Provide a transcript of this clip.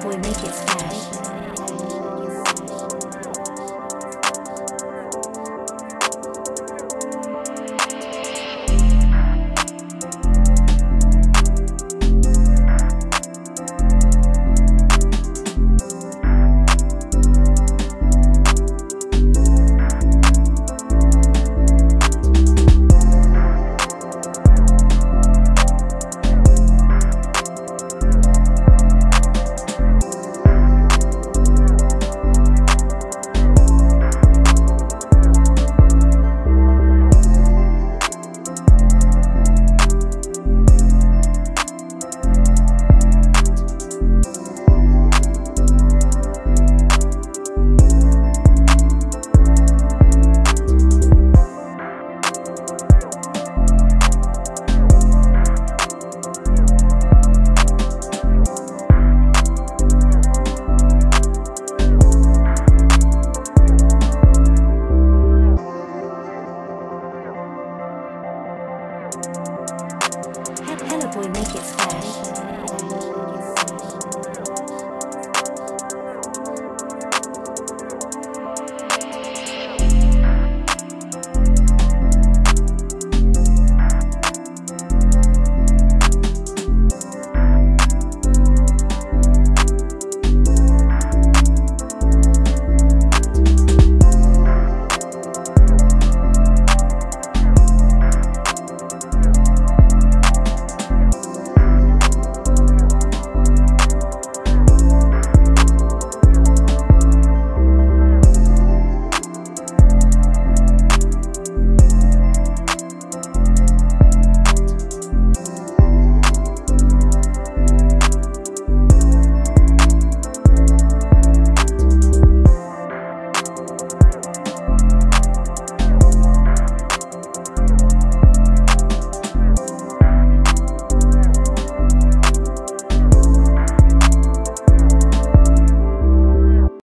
boy, make it fast.